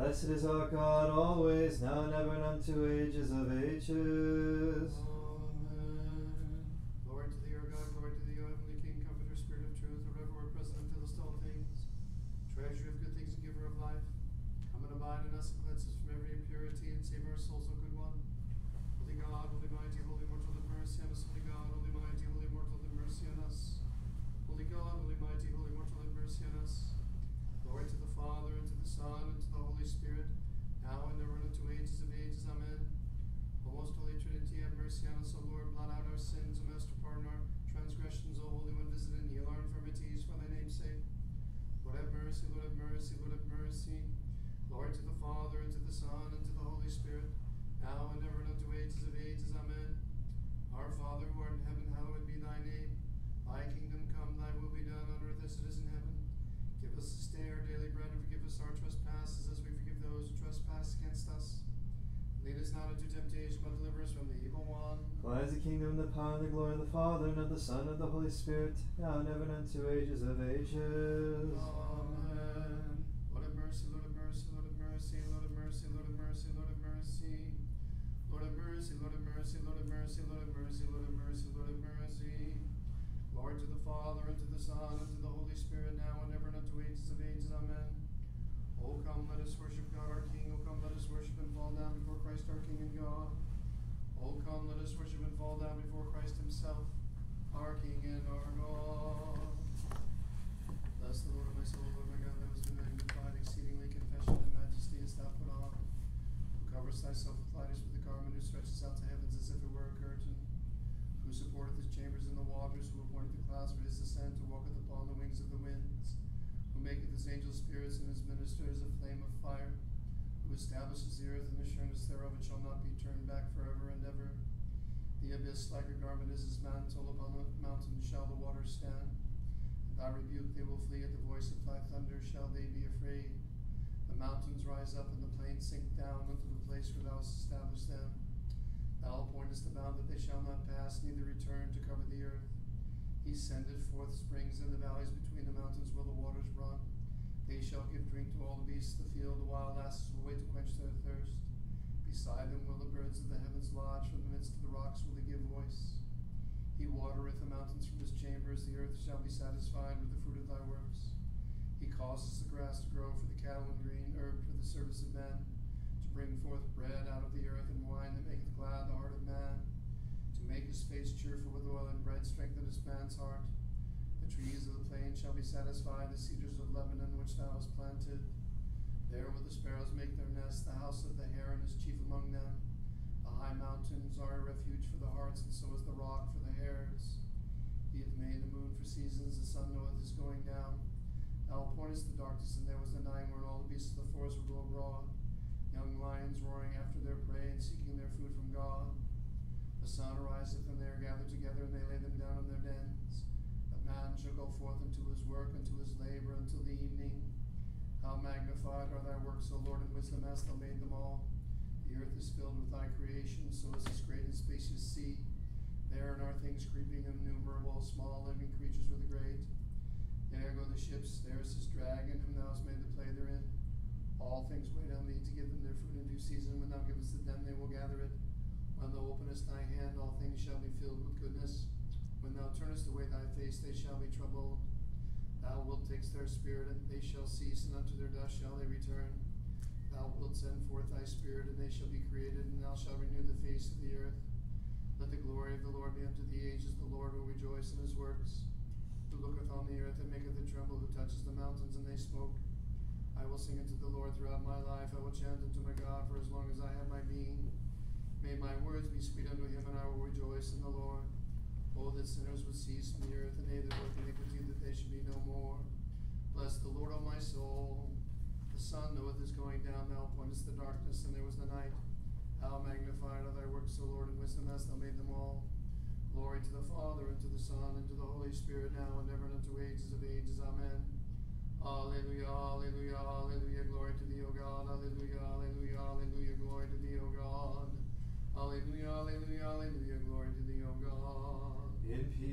Blessed is our God always, now and ever, and unto ages of ages. And the glory of the Father, and of the Son, and of the Holy Spirit, now and ever, and unto ages of ages. Amen. Lord have mercy, Lord have mercy, Lord have mercy, Lord have mercy, Lord have mercy, Lord have mercy. Lord have mercy, Lord have mercy, Lord have mercy, Lord have mercy, Lord have mercy, Lord have mercy. Glory to the Father, and to the Son, and to the Holy Spirit, now and ever, and unto ages of ages. Amen. O come, let us worship God our King. O come, let us worship and fall down before Christ our King and God. O come, let us worship and fall down before Christ Himself, our King and our God. Bless the Lord, my soul, Lord my God, thou hast been magnified exceedingly, confession and majesty hast thou put on. Who covers thyself with light as with a garment, who stretches out the heavens as if it were a curtain, who supporteth his chambers in the waters, who appointed the clouds for his descent, who walketh upon the wings of the winds, who maketh his angels spirits and his ministers a flame of fire, who establishes the earth and the sureness thereof, it shall not be turned back forever and ever. The abyss like a garment is his mantle, upon the mountain shall the waters stand. At thy rebuke they will flee, at the voice of thy thunder shall they be afraid. The mountains rise up and the plains sink down unto the place where thou hast established them. Thou appointest the bound that they shall not pass, neither return to cover the earth. He sendeth forth springs in the valleys between the mountains where the waters run. They shall give drink to all the beasts of the field, the wild asses will wait to quench their thirst. Beside them will the birds of the heavens lodge, from the midst of the rocks will they give voice. He watereth the mountains from his chambers, the earth shall be satisfied with the fruit of thy works. He causes the grass to grow for the cattle and green herb for the service of men, to bring forth bread out of the earth and wine that maketh glad the heart of man, to make his face cheerful with oil and bread strengtheneth man's heart. The trees of the plain shall be satisfied, the cedars of Lebanon which thou hast planted. There will the sparrows make their nest, the house of the heron is chief among them. The high mountains are a refuge for the hearts, and so is the rock for the hares. He hath made the moon for seasons, the sun knoweth his going down. Thou appointest the darkness, and there was the night wherein all the beasts of the forest were go abroad. Young lions roaring after their prey and seeking their food from God. The sun ariseth, and they are gathered together, and they lay them down in their dens. But man shall go forth unto his work, unto his labor, until the evening. How magnified are thy works, O Lord, in wisdom hast thou made them all. The earth is filled with thy creation, so is this great and spacious sea. Therein are things creeping innumerable, small living creatures with the great. There go the ships, there is this dragon, whom thou hast made to play therein. All things wait on thee to give them their food in due season. When thou givest it them, they will gather it. When thou openest thy hand, all things shall be filled with goodness. When thou turnest away thy face, they shall be troubled. Thou wilt take their spirit, and they shall cease, and unto their dust shall they return. Thou wilt send forth thy spirit, and they shall be created, and thou shalt renew the face of the earth. Let the glory of the Lord be unto the ages. The Lord will rejoice in his works. Who looketh on the earth and maketh it tremble, who touches the mountains and they smoke. I will sing unto the Lord throughout my life. I will chant unto my God for as long as I have my being. May my words be sweet unto him, and I will rejoice in the Lord. Oh, that sinners would cease from the earth, and they that work iniquity, they be no more. Bless the Lord, O my soul. The sun knoweth his going down, thou appointest the darkness, and there was the night. How magnified are thy works, O Lord, and wisdom hast thou made them all. Glory to the Father, and to the Son, and to the Holy Spirit, now and ever, and unto ages of ages. Amen. Alleluia, alleluia, alleluia, glory to thee, O God. Alleluia, alleluia, alleluia, glory to thee, O God.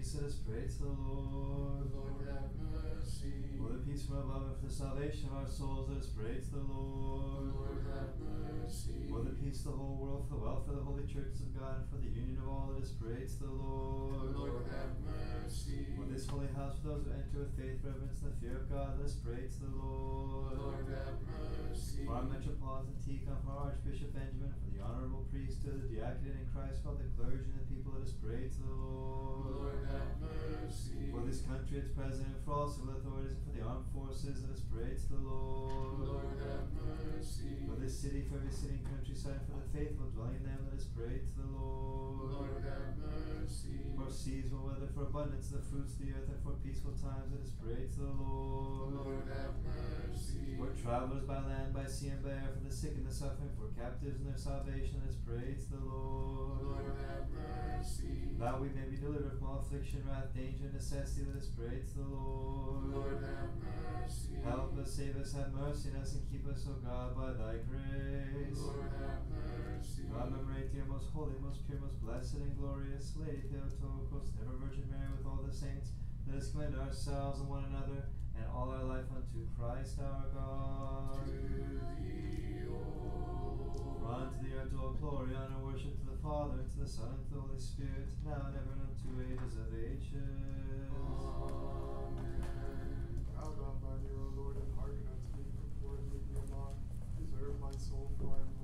To the Lord. Lord have mercy. For the peace from above and for the salvation of our souls, let us pray to the Lord. Lord have mercy. For the peace of the whole world, for the welfare of the holy churches of God, and for the union of all, let us pray to the Lord. Lord have mercy. For this holy house, for those who enter with faith, reverence, and the fear of God, let us pray to the Lord. Lord have mercy. For our Metropolitan Tikhon, for our Archbishop Benjamin, for the honorable priesthood, the diaconate in Christ, for the clergy and the let us pray to the Lord. Lord have mercy. For this country, its president, for all civil authorities, and for the armed forces, let us pray to the Lord. Lord have mercy. For this city, for every city and countryside, for the faithful dwelling in them, let us pray to the Lord. Lord have mercy. For seasonal weather, for abundance of the fruits of the earth, and for peaceful times, let us pray to the Lord. Lord have mercy. For travelers by land, by sea, and by air, for the sick and the suffering, for captives and their salvation, let us pray to the Lord. Lord have mercy. That we may be delivered from all affliction, wrath, danger, and necessity, let us pray to the Lord. Lord have mercy. Help us, save us, have mercy on us, and keep us, O God, by thy grace. Lord have mercy. God, commemorate thee, most holy, most pure, most blessed, and glorious Lady Theotokos, ever Virgin Mary, with all the saints, let us commend ourselves and one another, and all our life unto Christ our God. To thee, O unto thee all glory, honor, worship to the Father, to the Son, and to the Holy Spirit, now and ever, and unto ages of ages. Amen. Bow down thine ear, O Lord, and hearken unto me, before and lead me along. Preserve my soul, for I am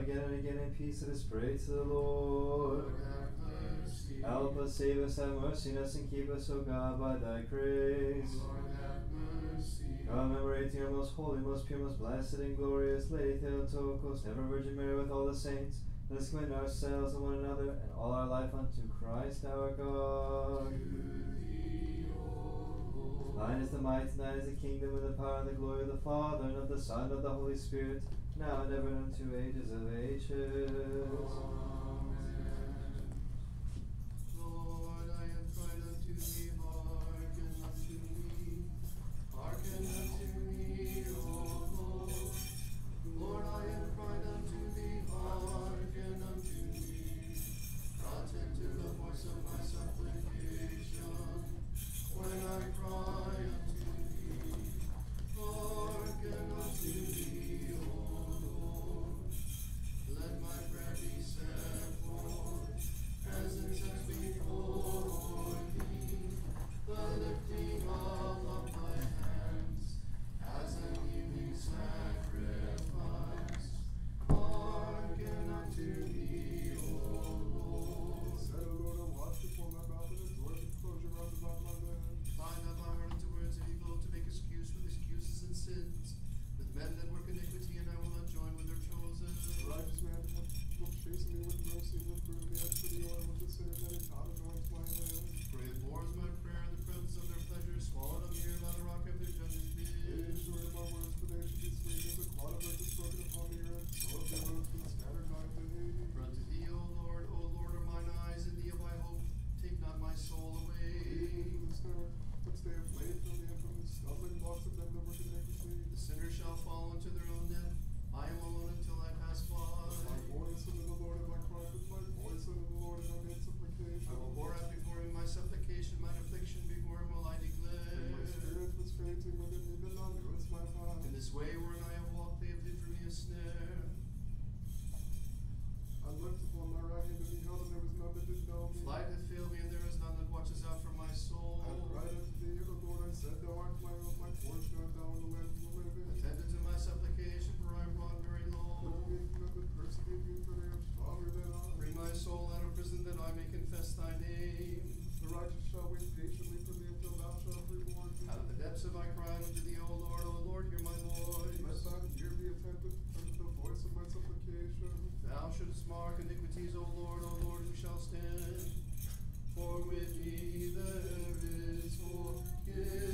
Again and again in peace, let us pray to the Lord. Lord. Help us, save us, have mercy on us, and keep us, O God, by thy grace. Commemorating our most holy, most pure, most blessed, and glorious Lady Theotokos, ever Virgin Mary, with all the saints, let us commend ourselves and one another, and all our life unto Christ our God. Thine is the might, thine is the kingdom, and the power, and the glory of the Father, and of the Son, and of the Holy Spirit, now and ever, unto ages of ages. Wait patiently for thee until thou shalt reward me. Out of the depths of my cry unto thee, O Lord, O Lord, hear my voice. Let thine ear be attentive unto the voice of my supplication. Thou shouldst mark iniquities, O Lord, O Lord, who shall stand? For with thee there is forgiveness.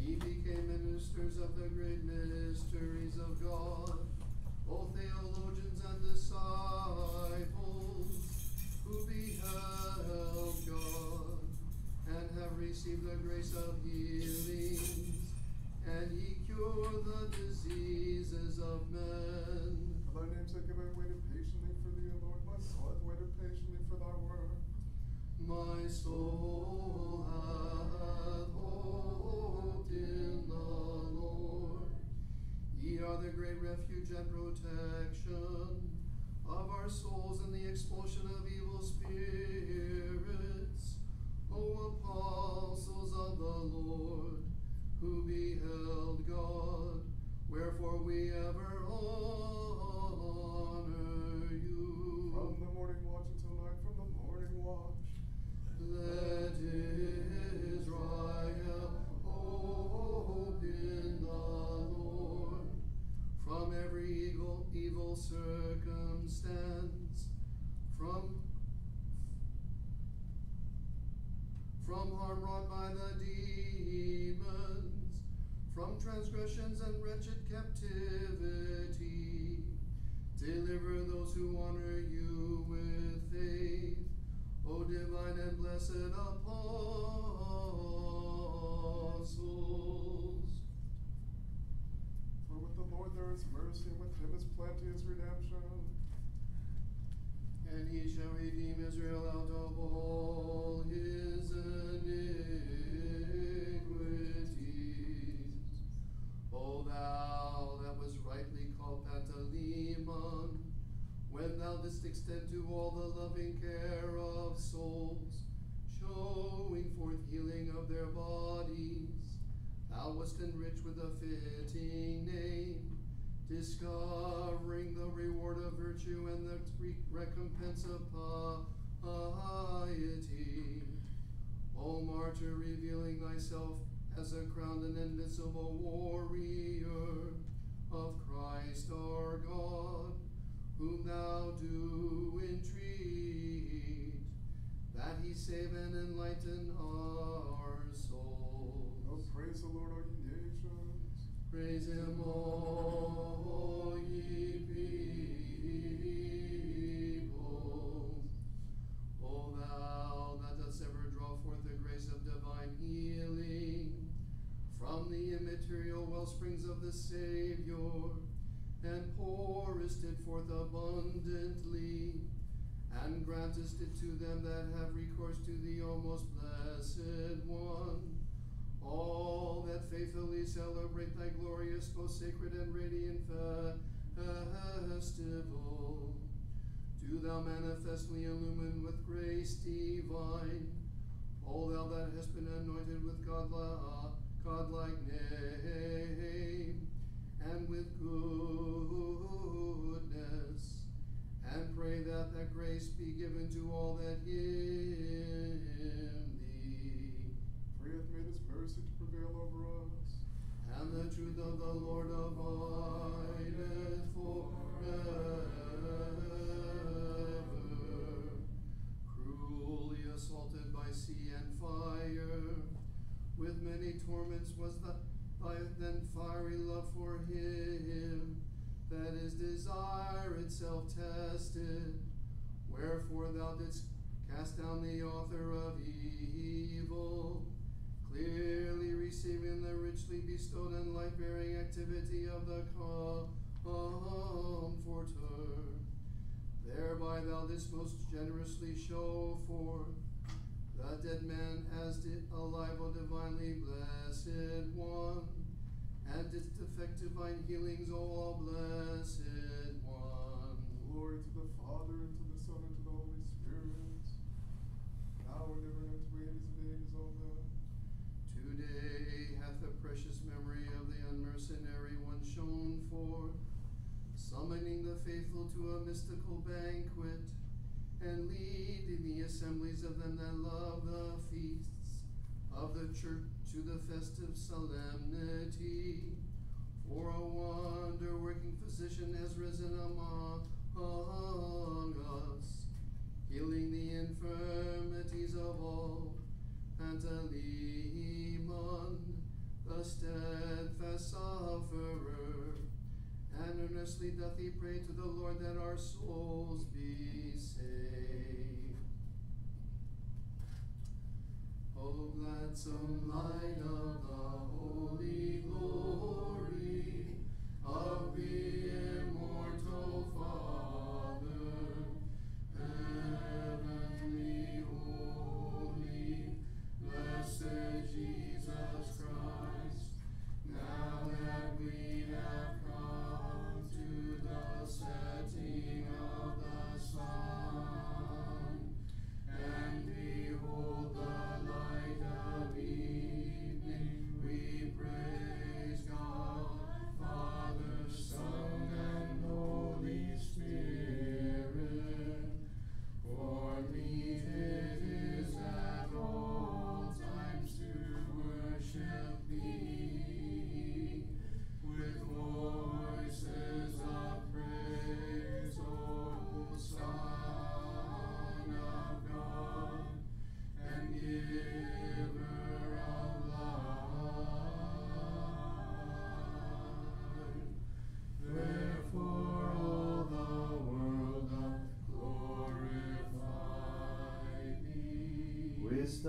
Ye became ministers of the great mysteries of God, both theologians and disciples, beheld God, and have received the grace of healings, and ye cure the diseases of men. Thy name's sake have I waited patiently for thee, O Lord. My soul hath waited patiently for thy word. My soul hath hoped in the Lord. Ye are the great refuge and protection of our souls in the expulsion of evil spirits. O apostles of the Lord, who beheld God, wherefore we ever honor you. From the morning watch until night, from the morning watch. Let extend to all the loving care of souls, showing forth healing of their bodies, thou wast enriched with a fitting name discovering the reward of virtue and the re- recompense of piety. O martyr, revealing thyself as a crowned and invincible warrior of Christ our God, whom thou do entreat, that he save and enlighten our souls. Oh, praise the Lord, O ye nations. Praise him, all ye people. O thou that dost ever draw forth the grace of divine healing from the immaterial well springs of the Savior, and pourest it forth abundantly, and grantest it to them that have recourse to thee, O most blessed one all that faithfully celebrate thy glorious, most sacred and radiant fe- festival. Do thou manifestly illumine with grace divine all thou that hast been anointed with godli- Most generously show forth the dead man as did alive, O divinely blessed one, and didst effect divine healings, O all blessed one. Glory to the Father, and to the Son, and to the Holy Spirit. Now and ever and unto ages of ages. Amen. Today hath the precious memory of the unmercenary one shone forth, summoning the faithful to a mystical banquet, and leading the assemblies of them that love the feasts of the church to the festive solemnity. For a wonder working physician has risen among us, healing the infirmities of all. Pantaleon, the steadfast sufferer, and earnestly doth he pray to the Lord that our souls be saved. O gladsome light of the holy glory of the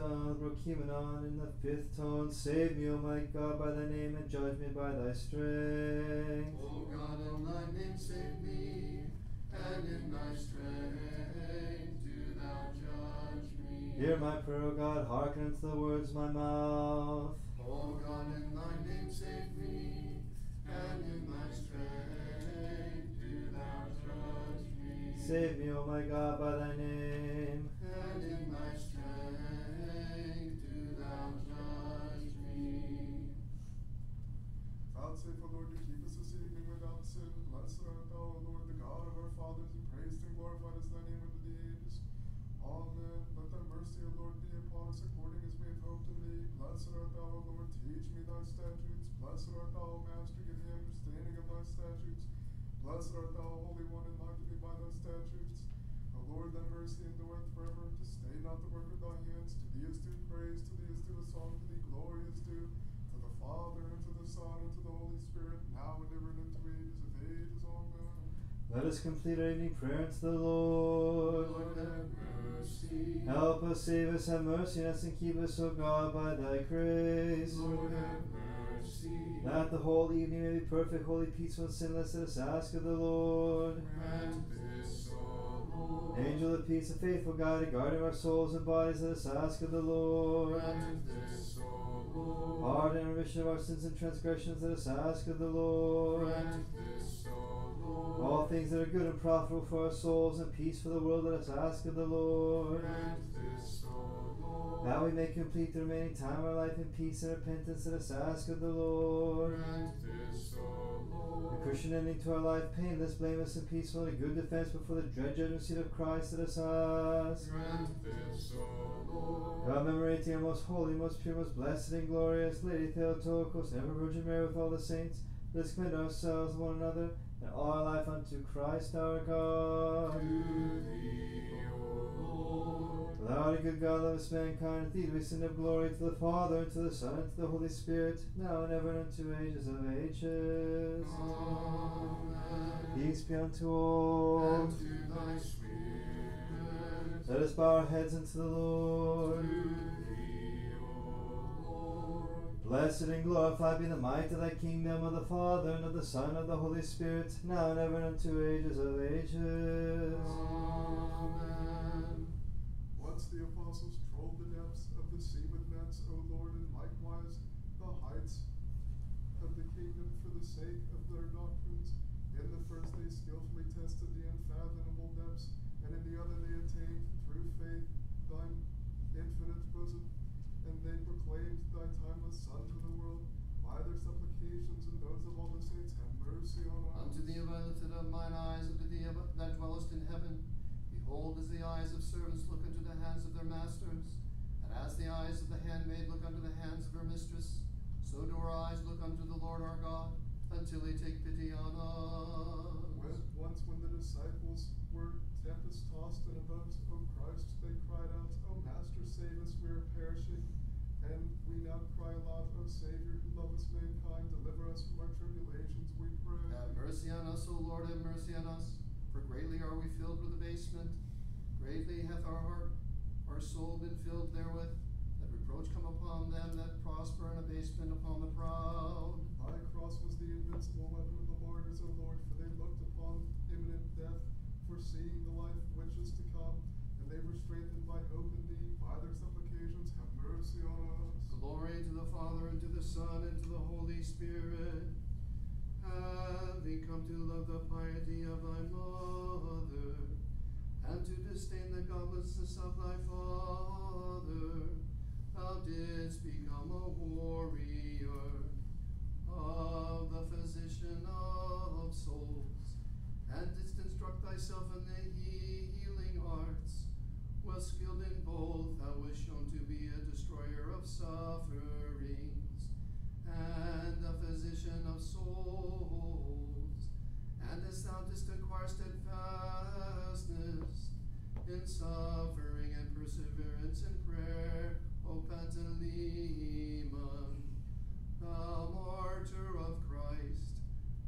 Prokeimenon in the fifth tone, save me, O my God, by thy name, and judge me by thy strength. O God, in thy name save me, and in thy strength do thou judge me. Hear my prayer, O God, hearken unto the words of my mouth. O God, in thy name save me, and in thy strength do thou judge me. Save me, O my God, by thy name. Lord, thy mercy endureth forever. To stay not the work of thy hands. To thee is due praise, to thee is due a song, to thee glory is due. To the Father, and to the Son, and to the Holy Spirit, now and ever, and into ages of ages. Amen. Let us complete our evening prayer unto the Lord. Lord, have mercy. Help us, save us, have mercy on us, and keep us, O God, by thy grace. Lord, have mercy. That the whole evening may be perfect, holy, peaceful, and sinless, let us ask of the Lord. Grant this, Lord. Angel of peace, a faithful guide, a guardian of our souls and bodies, let us ask of the Lord. Pardon and remission of our sins and transgressions, let us ask of the Lord. All things that are good and profitable for our souls and peace for the world, let us ask of the Lord. This, Lord. That we may complete the remaining time of our life in peace and repentance, let us ask of the Lord. Grant this, Lord. Christian ending to our life, painless, blameless, and peaceful, and a good defense before the dread judgment seat of Christ, let us ask. Grant this, O Lord. Commemorating our most holy, most pure, most blessed, and glorious Lady Theotokos, ever Virgin Mary with all the saints, let us commend ourselves one another and all our life unto Christ our God. To thee, O Lord. Thou art a good God, lovest mankind, and thee we send up glory to the Father, and to the Son, and to the Holy Spirit, now and ever, and unto ages of ages. Amen. Peace be unto all. And to thy spirit. Let us bow our heads unto the Lord. thee, Lord. Blessed and glorified be the might of thy kingdom, of the Father, and of the Son, and of the Holy Spirit, now and ever, and unto ages of ages. Amen. Once the apostles trolled the depths of the sea with nets, O Lord, and likewise the heights of the kingdom for the sake of their doctrines. In the first they skillfully tested the unfathomable depths, and in the other they attained through faith thine infinite bosom, and they proclaimed thy timeless Son to the world. By their supplications and those of all the saints, have mercy on us. Unto thee have I lifted up mine eyes, unto thee have- that dwellest in heaven. Behold, as the eyes of servants look into the hands Lord our God, until he take pity on us. When, once when the disciples were tempest tossed in a boat, O Christ, they cried out, O Master, save us, we are perishing. And we now cry aloud, O Savior, who lovest mankind, deliver us from our tribulations, we pray. Have mercy on us, O Lord, have mercy on us. For greatly are we filled with abasement. Greatly hath our heart, our soul been filled therewith. That reproach come upon them that prosper, and abasement upon the proud. Thy cross was the invincible weapon of the martyrs, O Lord, for they looked upon imminent death, foreseeing the life which is to come, and they were strengthened by hope in thee. By their supplications, have mercy on us. Glory to the Father, and to the Son, and to the Holy Spirit. Having come to love the piety of thy mother, and to disdain the godlessness of thy father, thou didst become a warrior of the physician of souls, and didst instruct thyself in the healing arts. Well skilled in both, thou wast shown to be a destroyer of sufferings, and a physician of souls. And as thou didst acquire steadfastness in suffering and perseverance in prayer, O Pantaleon, the martyr of Christ,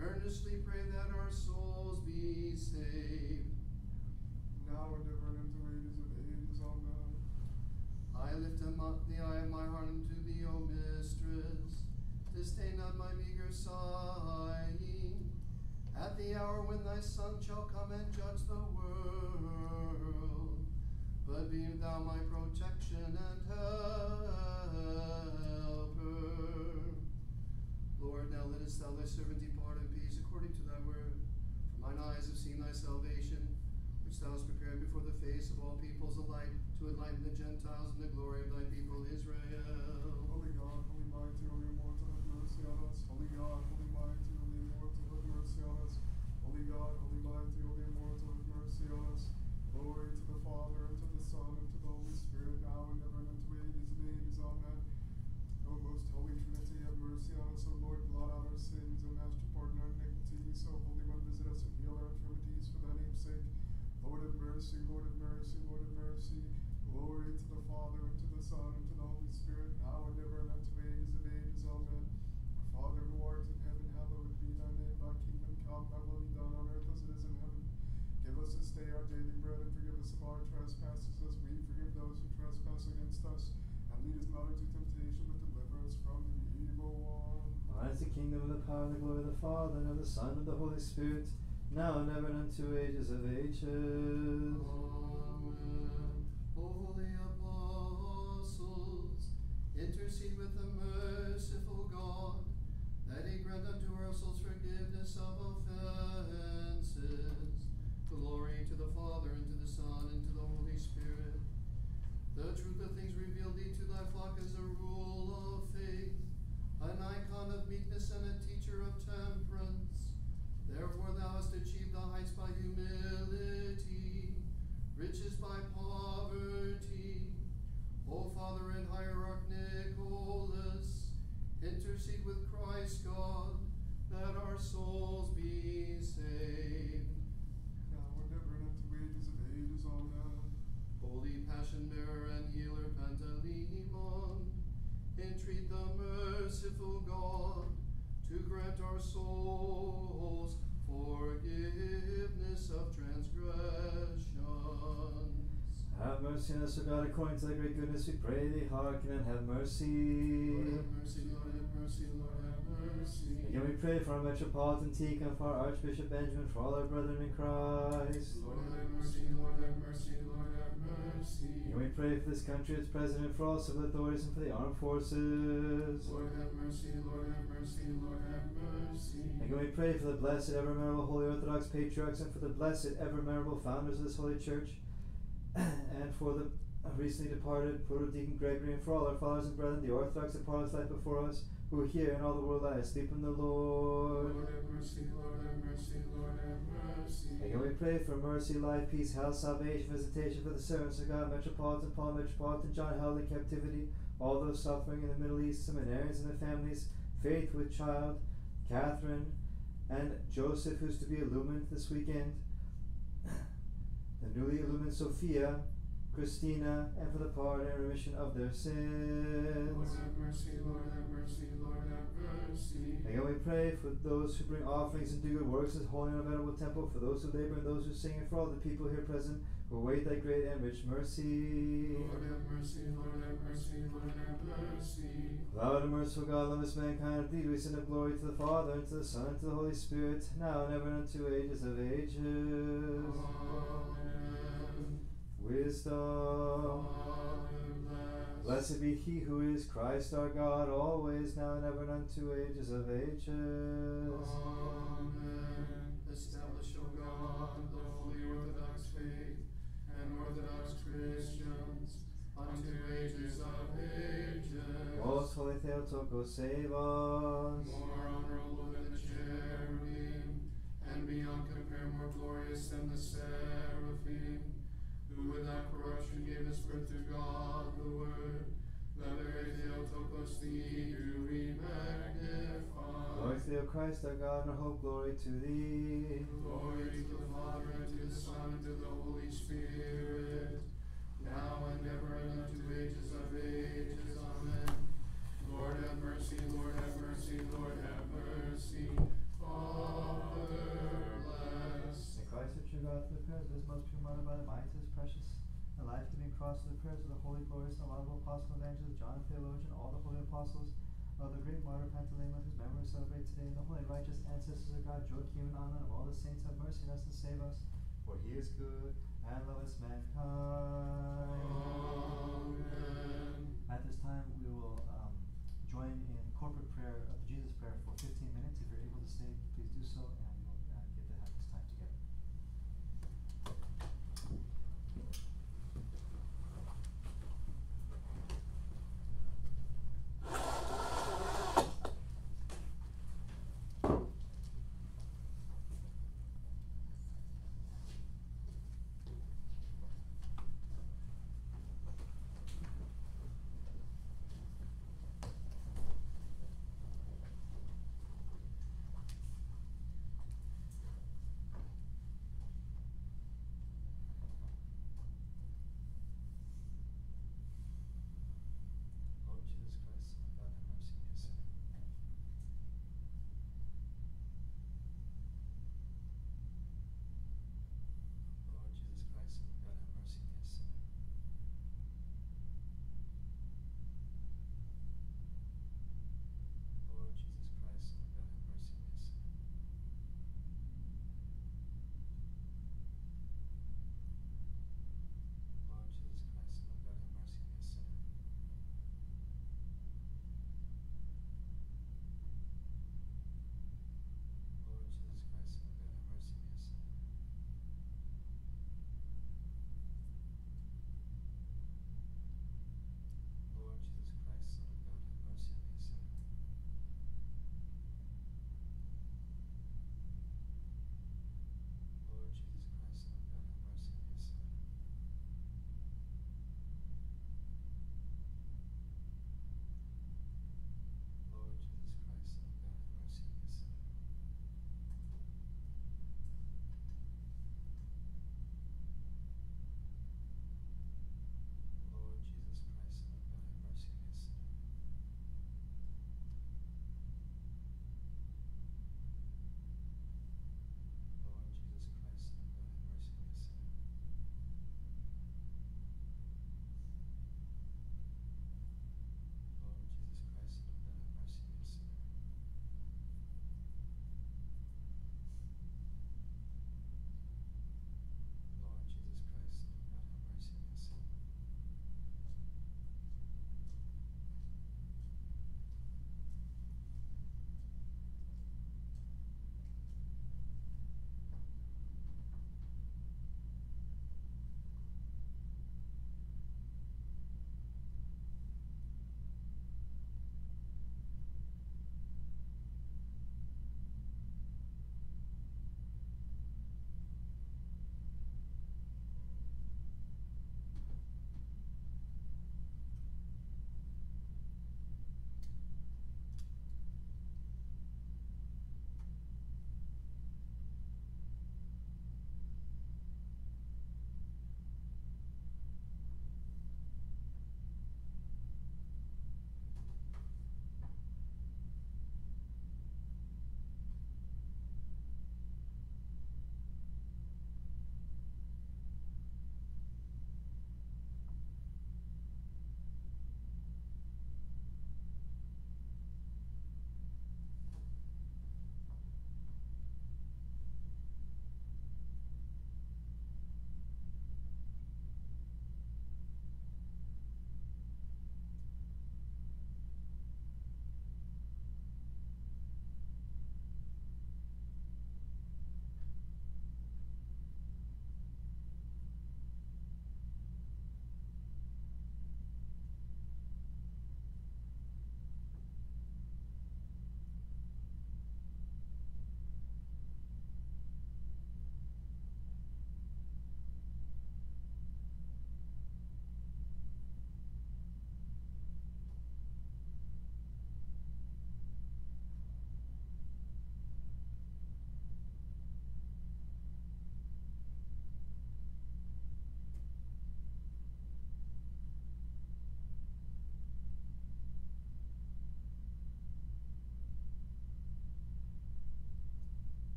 earnestly pray that our souls be saved. Now and ever and into ages of ages, Amen. I lift him up the eye of my heart unto thee, O mistress. Disdain not my meager sighing. At the hour when thy Son shall come and judge the world. But be thou my protection and helper. Lord, now lettest thou thy servant depart in peace according to thy word. For mine eyes have seen thy salvation, which thou hast prepared before the face of all peoples alike, to enlighten the Gentiles and the glory of thy people Israel. Holy God, holy mighty, holy immortal, have mercy on us. Holy God, holy mighty, holy immortal, have mercy on us. Holy God, holy mighty, holy immortal, have mercy on us. Glory to the Father, and to the Son, and to the Holy Spirit, now and ever, and unto ages of ages. Amen. O most holy Trinity, have mercy on us. O Lord, blot out our sins, O Master, pardon our iniquities. O Holy One, visit us and heal our infirmities for thy name's sake. Lord have mercy, Lord have mercy, Lord have mercy. Glory to the Father, and to the Son, and to the Holy Spirit, now and ever, and unto ages of ages. Amen. Our Father who art in heaven, hallowed be thy name. Thy kingdom come, thy will be done on earth as it is in heaven. Give us this day our daily bread, and forgive us of our trespasses, as we forgive those who trespass against us. And lead us not into temptation, but deliver us from the evil one. Thine is the kingdom and the power and the glory of the Father and of the Son and of the Holy Spirit, now and ever and unto ages of ages. Amen. Holy apostles, intercede with the merciful God, that he grant unto our souls forgiveness of offenses. Glory to the Father, and to the Son, and to the Holy Spirit. The truth of things revealed thee to thy flock as a rule of faith, an icon of meekness and a teacher of temperance. Therefore thou hast achieved the heights by humility, riches by poverty. O Father and Hierarch Nicholas, intercede with Christ God, that our souls be saved. Now and ever and ages of ages. Amen. Holy Passion Bearer and Healer Pantaleon, entreat the merciful God to grant our souls forgiveness of transgressions. Have mercy on us, O God, according to thy great goodness, we pray thee, hearken and have mercy. Lord have mercy, Lord have mercy, Lord have mercy. Again, we pray for our Metropolitan Tikhon, for our Archbishop Benjamin, for all our brethren in Christ. Lord have mercy, Lord have mercy, Lord mercy. Again, we pray for this country, its president, for all civil authorities, and for the armed forces. Lord have mercy, Lord have mercy, Lord have mercy. Again, we pray for the blessed, ever memorable Holy Orthodox Patriarchs, and for the blessed, ever memorable founders of this Holy Church, and for the recently departed Proto Deacon Gregory, and for all our fathers and brethren, the Orthodox that part life before us, who are here and all the world lie asleep in the Lord. Lord have mercy, Lord have mercy, Lord have mercy. Again, we pray for mercy, life, peace, health, salvation, visitation for the servants of God, Metropolitan Paul, Metropolitan John, held in captivity, all those suffering in the Middle East, seminarians and their families, faith with child, Catherine, and Joseph, who's to be illumined this weekend, the newly illumined Sophia, Christina, and for the pardon and remission of their sins. Lord have mercy, Lord have mercy, Lord have mercy. Again, we pray for those who bring offerings and do good works as holy and unvenerable temple, for those who labor and those who sing, and for all the people here present who await thy great and rich mercy. Lord have mercy, Lord have mercy, Lord have mercy. Thou art a merciful God, love us mankind, thee do we send up glory to the Father, and to the Son, and to the Holy Spirit, now and ever and unto ages of ages. Amen. Wisdom. Blessed be he who is Christ our God, always, now and ever and unto ages of ages. Amen. Establish, O God, the holy Orthodox faith and Orthodox Christians unto ages of ages. Most holy Theotokos, save us. More honorable than the cherubim, and beyond compare more glorious than the seraphim, who without corruption gave us birth to God the Word. The very Theotokos, thee do we magnify. Glory to thee, Christ our God, and our hope, glory to thee. Glory to the Father, and to the Son, and to the Holy Spirit, now and ever, and unto ages of ages. Amen. Lord have mercy, Lord have mercy, Lord have mercy. Father, bless. May Christ, the true God, the his most pure by the might the prayers of the holy, glorious, and lovable apostles and angels, John the theologian, all the holy apostles, of the great martyr Pantaleon, whose memory we celebrate today, and the holy, righteous ancestors of God, Joachim and Anna, and of all the saints, have mercy on us and save us, for he is good and loveth mankind. Amen. At this time, we will um, join in.